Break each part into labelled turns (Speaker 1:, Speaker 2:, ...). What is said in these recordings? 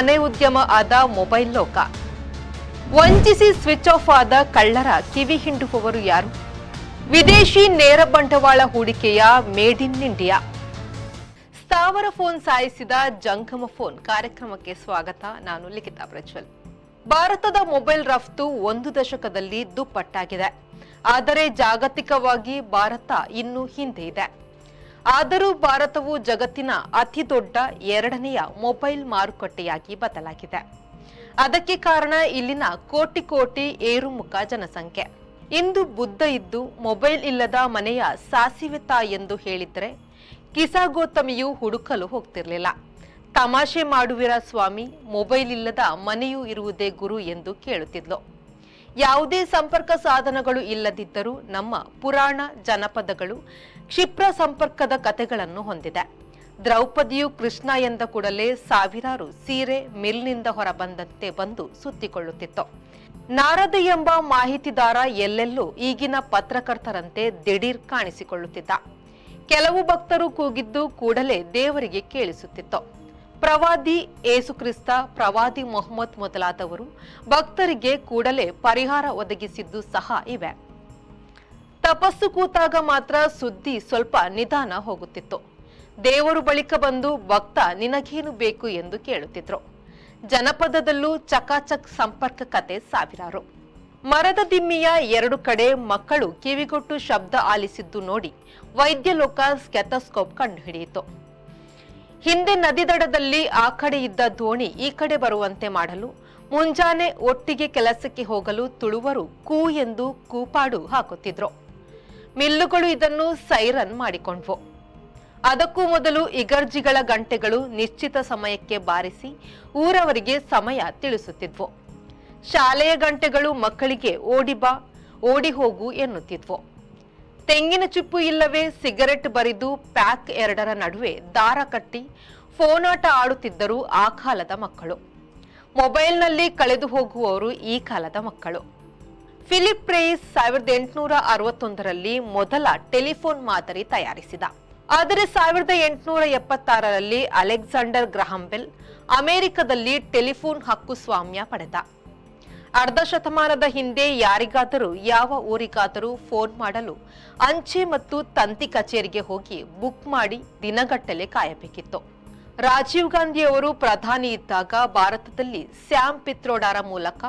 Speaker 1: ಮನೆ ಉದ್ಯಮ ಆದ ಮೊಬೈಲ್ ಲೋಕ. ವಂಚಿಸಿ ಸ್ವಿಚ್ ಆಫ್ ಆದ ಕಳ್ಳರ ಕಿವಿ ಹಿಂಡುವವರು ಯಾರು? ವಿದೇಶಿ ನೇರ ಬಂಡವಾಳ ಹೂಡಿಕೆಯ ಮೇಡ್ ಇನ್ ಇಂಡಿಯಾ. ಸ್ಥಾವರ ಫೋನ್ ಸಾಯಿಸಿದ ಜಂಗಮ ಫೋನ್ ಕಾರ್ಯಕ್ರಮಕ್ಕೆ ಸ್ವಾಗತ. ನಾನು ಲಿಖಿತಾ ಪ್ರಜ್ವಲ್. ಭಾರತದ ಮೊಬೈಲ್ ರಫ್ತು ಒಂದು ದಶಕದಲ್ಲಿ ದುಪ್ಪಟ್ಟಾಗಿದೆ. ಆದರೆ ಜಾಗತಿಕವಾಗಿ ಭಾರತ ಇನ್ನೂ ಹಿಂದೆ ಇದೆ. ಆದರೂ ಭಾರತವು ಜಗತ್ತಿನ ಅತಿ ದೊಡ್ಡ ಎರಡನೆಯ ಮೊಬೈಲ್ ಮಾರುಕಟ್ಟೆಯಾಗಿ ಬದಲಾಗಿದೆ. ಅದಕ್ಕೆ ಕಾರಣ ಇಲ್ಲಿನ ಕೋಟಿ ಕೋಟಿ ಏರುಮುಖ ಜನಸಂಖ್ಯೆ. ಇಂದು ಬುದ್ಧ ಇದ್ದು ಮೊಬೈಲ್ ಇಲ್ಲದ ಮನೆಯ ಸಾಸಿವೆ ಎಂದು ಹೇಳಿದ್ರೆ ಕಿಸಾಗೋತಮಿಯು ಹುಡುಕಲು ಹೋಗ್ತಿರ್ಲಿಲ್ಲ. ತಮಾಷೆ ಮಾಡುವಿರ ಸ್ವಾಮಿ, ಮೊಬೈಲ್ ಇಲ್ಲದ ಮನೆಯೂ ಇರುವುದೇ ಗುರು ಎಂದು ಕೇಳುತ್ತಿದ್ಲು. ಯಾವುದೇ ಸಂಪರ್ಕ ಸಾಧನಗಳು ಇಲ್ಲದಿದ್ದರೂ ನಮ್ಮ ಪುರಾಣ ಜನಪದಗಳು ಕ್ಷಿಪ್ರ ಸಂಪರ್ಕದ ಕಥೆಗಳನ್ನು ಹೊಂದಿದೆ. ದ್ರೌಪದಿಯು ಕೃಷ್ಣ ಎಂದ ಕೂಡಲೇ ಸಾವಿರಾರು ಸೀರೆ ಮಿಲ್ನಿಂದ ಹೊರಬಂದಂತೆ ಬಂದು ಸುತ್ತಿಕೊಳ್ಳುತ್ತಿತ್ತು. ನಾರದ ಎಂಬ ಮಾಹಿತಿದಾರ ಎಲ್ಲೆಲ್ಲೂ ಈಗಿನ ಪತ್ರಕರ್ತರಂತೆ ದಿಢೀರ್ ಕಾಣಿಸಿಕೊಳ್ಳುತ್ತಿದ್ದ. ಕೆಲವು ಭಕ್ತರು ಕೂಗಿದ್ದು ಕೂಡಲೇ ದೇವರಿಗೆ ಕೇಳಿಸುತ್ತಿತ್ತು. ಪ್ರವಾದಿ ಏಸುಕ್ರಿಸ್ತ ಪ್ರವಾದಿ ಮೊಹಮ್ಮದ್ ಮೊದಲಾದವರು ಭಕ್ತರಿಗೆ ಕೂಡಲೇ ಪರಿಹಾರ ಒದಗಿಸಿದ್ದು ಸಹ ಇವೆ. ತಪಸ್ಸು ಕೂತಾಗ ಮಾತ್ರ ಸುದ್ದಿ ಸ್ವಲ್ಪ ನಿಧಾನ ಹೋಗುತ್ತಿತ್ತು. ದೇವರು ಬಳಿಕ ಬಂದು ಭಕ್ತ ನಿನಗೇನು ಬೇಕು ಎಂದು ಕೇಳುತ್ತಿದ್ರು. ಜನಪದದಲ್ಲೂ ಚಕಾಚಕ್ ಸಂಪರ್ಕ ಕತೆ ಸಾವಿರಾರು. ಮರದ ದಿಮ್ಮಿಯ ಎರಡು ಕಡೆ ಮಕ್ಕಳು ಕಿವಿಗೊಟ್ಟು ಶಬ್ದ ಆಲಿಸಿದ್ದು ನೋಡಿ ವೈದ್ಯ ಲೋಕ ಸ್ಕೆಥಸ್ಕೋಪ್ ಕಂಡುಹಿಡಿಯಿತು. ಹಿಂದೆ ನದಿ ದಡದಲ್ಲಿ ಆ ಕಡೆ ಇದ್ದ ದೋಣಿ ಈ ಕಡೆ ಬರುವಂತೆ ಮಾಡಲು, ಮುಂಜಾನೆ ಒಟ್ಟಿಗೆ ಕೆಲಸಕ್ಕೆ ಹೋಗಲು ತುಳುವರು ಕೂ ಎಂದು ಕೂಪಾಡು ಹಾಕುತ್ತಿದ್ರು. ಮಿಲ್ಲುಗಳು ಇದನ್ನು ಸೈರನ್ ಮಾಡಿಕೊಂಡ್ವು. ಅದಕ್ಕೂ ಮೊದಲು ಇಗರ್ಜಿಗಳ ಗಂಟೆಗಳು ನಿಶ್ಚಿತ ಸಮಯಕ್ಕೆ ಬಾರಿಸಿ ಊರವರಿಗೆ ಸಮಯ ತಿಳಿಸುತ್ತಿದ್ವು. ಶಾಲೆಯ ಗಂಟೆಗಳು ಮಕ್ಕಳಿಗೆ ಓಡಿ ಬಾ, ಓಡಿ ಹೋಗು ಎನ್ನುತ್ತಿದ್ವು. ತೆಂಗಿನ ಚಿಪ್ಪು ಇಲ್ಲವೇ ಸಿಗರೆಟ್ ಬರಿದು ಪ್ಯಾಕ್ ಎರಡರ ನಡುವೆ ದಾರ ಕಟ್ಟಿ ಫೋನಾಟ ಆಡುತ್ತಿದ್ದರು ಆ ಕಾಲದ ಮಕ್ಕಳು. ಮೊಬೈಲ್ನಲ್ಲಿ ಕಳೆದು ಹೋಗುವವರು ಈ ಕಾಲದ ಮಕ್ಕಳು. ಫಿಲಿಪ್ ಪ್ರೇಸ್ ಸಾವಿರದ ಎಂಟುನೂರ ಅರವತ್ತೊಂದರಲ್ಲಿ ಮೊದಲ ಟೆಲಿಫೋನ್ ಮಾದರಿ ತಯಾರಿಸಿದ. ಆದರೆ ಸಾವಿರದ ಎಂಟುನೂರ ಎಪ್ಪತ್ತಾರರಲ್ಲಿ ಅಲೆಕ್ಸಾಂಡರ್ ಗ್ರಹಾಂಬೆಲ್ ಅಮೆರಿಕದಲ್ಲಿ ಟೆಲಿಫೋನ್ ಹಕ್ಕು ಸ್ವಾಮ್ಯ ಪಡೆದ. ಅರ್ಧ ಶತಮಾನದ ಹಿಂದೆ ಯಾರಿಗಾದರೂ, ಯಾವ ಊರಿಗಾದರೂ ಫೋನ್ ಮಾಡಲು ಅಂಚೆ ಮತ್ತು ತಂತಿ ಕಚೇರಿಗೆ ಹೋಗಿ ಬುಕ್ ಮಾಡಿ ದಿನಗಟ್ಟಲೆ ಕಾಯಬೇಕಿತ್ತು. ರಾಜೀವ್ ಗಾಂಧಿಯವರು ಪ್ರಧಾನಿ ಇದ್ದಾಗ ಭಾರತದಲ್ಲಿ ಸ್ಯಾಮ್ ಪಿತ್ರೋಡಾರ ಮೂಲಕ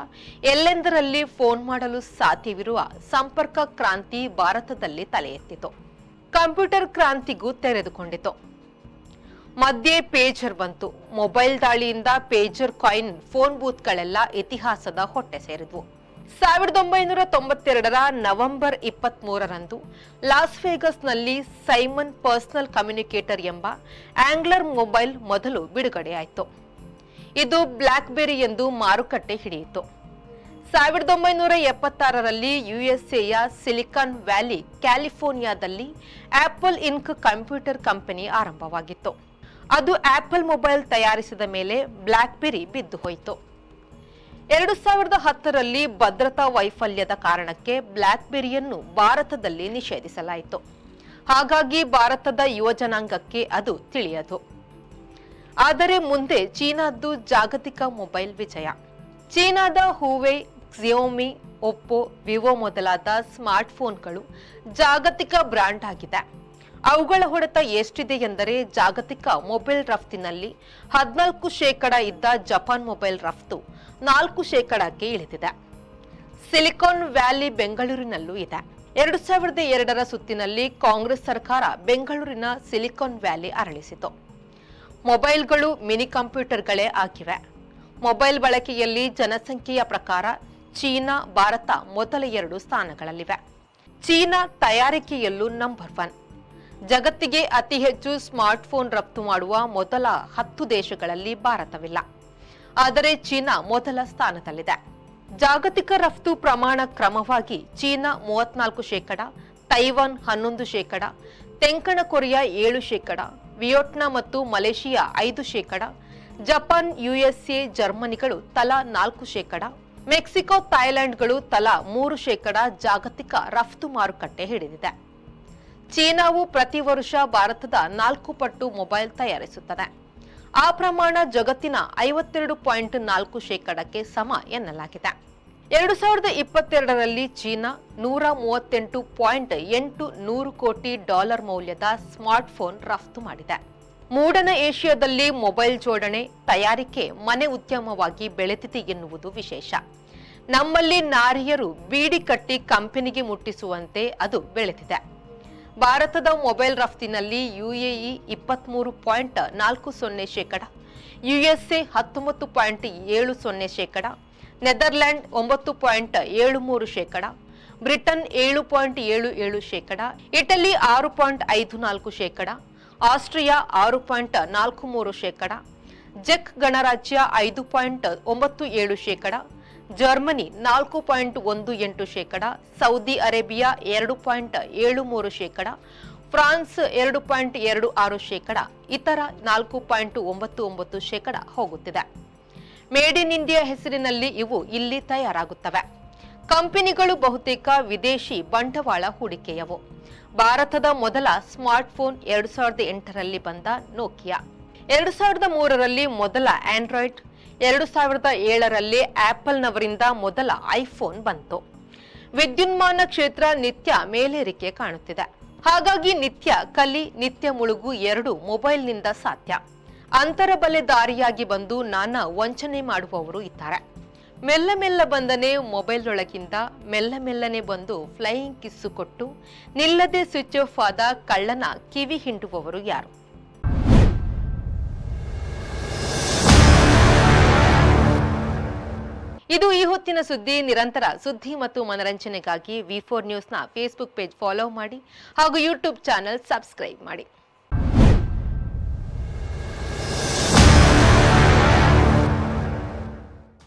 Speaker 1: ಎಲ್ಲೆಂದರಲ್ಲಿ ಫೋನ್ ಮಾಡಲು ಸಾಧ್ಯವಿರುವ ಸಂಪರ್ಕ ಕ್ರಾಂತಿ ಭಾರತದಲ್ಲಿ ತಲೆ ಎತ್ತಿತು. ಕಂಪ್ಯೂಟರ್ ಕ್ರಾಂತಿಗೂ ತೆರೆದುಕೊಂಡಿತು. ಮಧ್ಯೆ ಪೇಜರ್ ಬಂತು. ಮೊಬೈಲ್ ದಾಳಿಯಿಂದ ಪೇಜರ್ ಕಾಯಿನ್, ಫೋನ್ ಬೂತ್ಗಳೆಲ್ಲ ಇತಿಹಾಸದ ಹೊಟ್ಟೆ ಸೇರಿದ್ವು. ಸಾವಿರದ ಒಂಬೈನೂರ ತೊಂಬತ್ತೆರಡರ ನವೆಂಬರ್ ಇಪ್ಪತ್ತ್ ಮೂರರಂದು ಲಾಸ್ ವೇಗಸ್ನಲ್ಲಿ ಸೈಮನ್ ಪರ್ಸನಲ್ ಕಮ್ಯುನಿಕೇಟರ್ ಎಂಬ ಆಂಗ್ಲರ್ ಮೊಬೈಲ್ ಮೊದಲು ಬಿಡುಗಡೆಯಾಯಿತು. ಇದು ಬ್ಲ್ಯಾಕ್ಬೆರಿ ಎಂದು ಮಾರುಕಟ್ಟೆ ಹಿಡಿಯಿತು. ಸಾವಿರದ ಒಂಬೈನೂರ ಎಪ್ಪತ್ತಾರರಲ್ಲಿ ಯುಎಸ್ಎಯ ಸಿಲಿಕಾನ್ ವ್ಯಾಲಿ, ಕ್ಯಾಲಿಫೋರ್ನಿಯಾದಲ್ಲಿ ಆಪಲ್ ಇನ್ಕ್ ಕಂಪ್ಯೂಟರ್ ಕಂಪನಿ ಆರಂಭವಾಗಿತ್ತು. ಅದು ಆಪಲ್ ಮೊಬೈಲ್ ತಯಾರಿಸಿದ ಮೇಲೆ ಬ್ಲ್ಯಾಕ್ಬೆರಿ ಬಿದ್ದು ಹೋಯಿತು ಎರಡು ಸಾವಿರದ ಹತ್ತರಲ್ಲಿ ಭದ್ರತಾ ವೈಫಲ್ಯದ ಕಾರಣಕ್ಕೆ ಬ್ಲ್ಯಾಕ್ಬೆರಿಯನ್ನು ಭಾರತದಲ್ಲಿ ನಿಷೇಧಿಸಲಾಯಿತು. ಹಾಗಾಗಿ ಭಾರತದ ಯುವಜನಾಂಗಕ್ಕೆ ಅದು ತಿಳಿಯದು. ಆದರೆ ಮುಂದೆ ಚೀನಾದ್ದು ಜಾಗತಿಕ ಮೊಬೈಲ್ ವಿಜಯ. ಚೀನಾದ ಹೂವೆ ಕ್ಸಿಯೋಮಿ ಒಪ್ಪೋ, ವಿವೋ ಮೊದಲಾದ ಸ್ಮಾರ್ಟ್ಫೋನ್ಗಳು ಜಾಗತಿಕ ಬ್ರ್ಯಾಂಡ್ ಆಗಿದೆ. ಅವುಗಳ ಹೊಡೆತ ಎಷ್ಟಿದೆ ಎಂದರೆ ಜಾಗತಿಕ ಮೊಬೈಲ್ ರಫ್ತಿನಲ್ಲಿ ಹದಿನಾಲ್ಕು ಶೇಕಡ ಇದ್ದ ಜಪಾನ್ ಮೊಬೈಲ್ ರಫ್ತು ನಾಲ್ಕು ಶೇಕಡಕ್ಕೆ ಇಳಿದಿದೆ. ಸಿಲಿಕಾನ್ ವ್ಯಾಲಿ ಬೆಂಗಳೂರಿನಲ್ಲೂ ಇದೆ. ಎರಡು ಸಾವಿರದ ಎರಡರ ಸುತ್ತಿನಲ್ಲಿ ಕಾಂಗ್ರೆಸ್ ಸರ್ಕಾರ ಬೆಂಗಳೂರಿನ ಸಿಲಿಕಾನ್ ವ್ಯಾಲಿ ಅರಳಿಸಿತು. ಮೊಬೈಲ್ಗಳು, ಮಿನಿ ಕಂಪ್ಯೂಟರ್ಗಳೇ ಆಗಿವೆ. ಮೊಬೈಲ್ ಬಳಕೆಯಲ್ಲಿ ಜನಸಂಖ್ಯೆಯ ಪ್ರಕಾರ ಚೀನಾ, ಭಾರತ ಮೊದಲ ಎರಡು ಸ್ಥಾನಗಳಲ್ಲಿವೆ. ಚೀನಾ ತಯಾರಿಕೆಯಲ್ಲೂ ನಂಬರ್ ಒನ್ ಜಗತ್ತಿಗೆ ಅತಿ ಹೆಚ್ಚು ಸ್ಮಾರ್ಟ್ಫೋನ್ ರಫ್ತು ಮಾಡುವ ಮೊದಲ ಹತ್ತು ದೇಶಗಳಲ್ಲಿ ಭಾರತವಿಲ್ಲ. ಆದರೆ ಚೀನಾ ಮೊದಲ ಸ್ಥಾನದಲ್ಲಿದೆ. ಜಾಗತಿಕ ರಫ್ತು ಪ್ರಮಾಣ ಕ್ರಮವಾಗಿ ಚೀನಾ ಮೂವತ್ನಾಲ್ಕು ಶೇಕಡ, ತೈವಾನ್ ಹನ್ನೊಂದು ಶೇಕಡ, ತೆಂಕಣ ಕೊರಿಯಾ ಏಳು ಶೇಕಡ, ವಿಯೆಟ್ನಾಂ ಮತ್ತು ಮಲೇಷಿಯಾ ಐದು ಶೇಕಡ, ಜಪಾನ್, ಯುಎಸ್ಎ, ಜರ್ಮನಿಗಳು ತಲಾ ನಾಲ್ಕು ಶೇಕಡ, ಮೆಕ್ಸಿಕೋ, ಥಾಯ್ಲೆಂಡ್ಗಳು ತಲಾ ಮೂರು ಶೇಕಡ ಜಾಗತಿಕ ರಫ್ತು ಮಾರುಕಟ್ಟೆ ಹಿಡಿದಿದೆ. ಚೀನಾವು ಪ್ರತಿ ವರ್ಷ ಭಾರತದ ನಾಲ್ಕು ಪಟ್ಟು ಮೊಬೈಲ್ ತಯಾರಿಸುತ್ತದೆ. ಆ ಪ್ರಮಾಣ ಜಗತ್ತಿನ ಐವತ್ತೆರಡು ಪಾಯಿಂಟ್ ನಾಲ್ಕು ಶೇಕಡಕ್ಕೆ ಸಮ ಎನ್ನಲಾಗಿದೆ. ಎರಡು ಸಾವಿರದ ಇಪ್ಪತ್ತೆರಡರಲ್ಲಿ ಚೀನಾ ನೂರ ಮೂವತ್ತೆಂಟು ಪಾಯಿಂಟ್ ಎಂಟು ನೂರು ಕೋಟಿ ಡಾಲರ್ ಮೌಲ್ಯದ ಸ್ಮಾರ್ಟ್ಫೋನ್ ರಫ್ತು ಮಾಡಿದೆ. ಮೂಡನ ಏಷ್ಯಾದಲ್ಲಿ ಮೊಬೈಲ್ ಜೋಡಣೆ, ತಯಾರಿಕೆ, ಮನೆ ಉದ್ಯಮವಾಗಿ ಬೆಳೆದಿದೆ ಎನ್ನುವುದು ವಿಶೇಷ. ನಮ್ಮಲ್ಲಿ ನಾರಿಯರು ಬೀಡಿ ಕಟ್ಟಿ ಕಂಪನಿಗೆ ಮುಟ್ಟಿಸುವಂತೆ ಅದು ಬೆಳೆದಿದೆ. ಭಾರತದ ಮೊಬೈಲ್ ರಫ್ತಿನಲ್ಲಿ ಯುಎಇ ಇಪ್ಪತ್ಮೂರು ಪಾಯಿಂಟ್ ನಾಲ್ಕು ಸೊನ್ನೆ ಶೇಕಡ, ಯುಎಸ್ಎ ಹತ್ತೊಂಬತ್ತು ಪಾಯಿಂಟ್ ಏಳು ಸೊನ್ನೆ ಶೇಕಡ ನೆದರ್ಲ್ಯಾಂಡ್ ಒಂಬತ್ತು ಪಾಯಿಂಟ್ ಏಳು ಮೂರು ಶೇಕಡ, ಬ್ರಿಟನ್ ಏಳು ಪಾಯಿಂಟ್ ಏಳು ಏಳು ಶೇಕಡ, ಇಟಲಿ ಆರು ಪಾಯಿಂಟ್ ಐದು ನಾಲ್ಕು ಶೇಕಡ, ಆಸ್ಟ್ರಿಯಾ ಆರು ಪಾಯಿಂಟ್ ನಾಲ್ಕು ಮೂರು ಶೇಕಡ ಜೆಕ್ ಗಣರಾಜ್ಯ ಐದು ಪಾಯಿಂಟ್ ಒಂಬತ್ತು ಏಳು ಶೇಕಡ ಜರ್ಮನಿ ನಾಲ್ಕು ಪಾಯಿಂಟ್ ಒಂದು ಎಂಟು ಶೇಕಡ, ಸೌದಿ ಅರೇಬಿಯಾ ಎರಡು ಪಾಯಿಂಟ್ ಏಳು ಮೂರು ಶೇಕಡ, ಫ್ರಾನ್ಸ್ ಎರಡು ಪಾಯಿಂಟ್ ಎರಡು ಆರು ಶೇಕಡ, ಇತರ ನಾಲ್ಕು ಪಾಯಿಂಟ್ ಒಂಬತ್ತು ಒಂಬತ್ತು ಶೇಕಡ ಹೋಗುತ್ತಿದೆ. ಮೇಡ್ ಇನ್ ಇಂಡಿಯಾ ಹೆಸರಿನಲ್ಲಿ ಇವು ಇಲ್ಲಿ ತಯಾರಾಗುತ್ತವೆ. ಕಂಪನಿಗಳು ಬಹುತೇಕ ವಿದೇಶಿ ಬಂಡವಾಳ ಹೂಡಿಕೆಯವು. ಭಾರತದ ಮೊದಲ ಸ್ಮಾರ್ಟ್ಫೋನ್ ಎರಡು ಸಾವಿರದ ಎಂಟರಲ್ಲಿ ಬಂದ ನೋಕಿಯಾ. ಎರಡು ಸಾವಿರದ ಮೂರರಲ್ಲಿ ಮೊದಲ ಆಂಡ್ರಾಯ್ಡ್ ಎರಡು ಸಾವಿರದ ಏಳರಲ್ಲಿ ಆಪಲ್ನವರಿಂದ ಮೊದಲ ಐಫೋನ್ ಬಂತು. ವಿದ್ಯುನ್ಮಾನ ಕ್ಷೇತ್ರ ನಿತ್ಯ ಮೇಲೇರಿಕೆ ಕಾಣುತ್ತಿದೆ. ಹಾಗಾಗಿ ನಿತ್ಯ ಕಲಿ, ನಿತ್ಯ ಮುಳುಗು ಎರಡು ಮೊಬೈಲ್ನಿಂದ ಸಾಧ್ಯ. ಅಂತರಬಲೆ ದಾರಿಯಾಗಿ ಬಂದು ನಾನಾ ವಂಚನೆ ಮಾಡುವವರು ಇದ್ದಾರೆ. ಮೆಲ್ಲ ಮೆಲ್ಲ ಬಂದನೆ ಮೊಬೈಲ್ನೊಳಗಿಂದ ಮೆಲ್ಲ ಮೆಲ್ಲನೆ ಬಂದು ಫ್ಲೈಯಿಂಗ್ ಕಿಸ್ಸು ಕೊಟ್ಟು ನಿಲ್ಲದೆ ಸ್ವಿಚ್ ಆಫ್ ಆದ ಕಳ್ಳನ ಕಿವಿ ಹಿಂಡುವವರು ಯಾರು? ಇದು ಈ ಹೊತ್ತಿನ ಸುದ್ದಿ. ನಿರಂತರ ಸುದ್ದಿ ಮತ್ತು ಮನರಂಜನೆಗಾಗಿ ವಿ ಫೋರ್ ನ್ಯೂಸ್ನ ಫೇಸ್ಬುಕ್ ಪೇಜ್ ಫಾಲೋ ಮಾಡಿ ಹಾಗೂ ಯೂಟ್ಯೂಬ್ ಚಾನೆಲ್ ಸಬ್ಸ್ಕ್ರೈಬ್ ಮಾಡಿ.